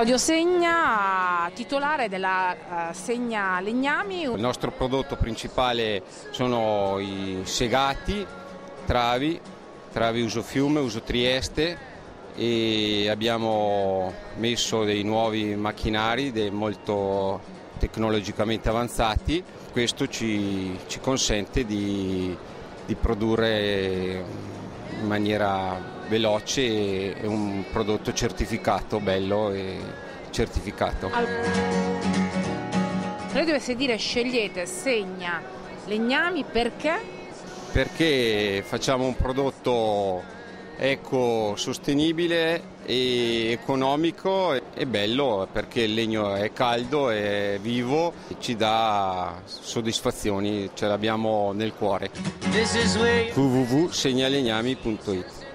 Claudio Segna, titolare della eh, Segna Legnami. Il nostro prodotto principale sono i segati, travi, travi uso fiume, uso Trieste e abbiamo messo dei nuovi macchinari dei molto tecnologicamente avanzati. Questo ci, ci consente di, di produrre in maniera veloce e un prodotto certificato, bello e certificato. Noi dovesse dire scegliete Segna Legnami perché? Perché facciamo un prodotto ecosostenibile e economico e bello perché il legno è caldo, è vivo, ci dà soddisfazioni, ce l'abbiamo nel cuore. Www.segnalegnami.it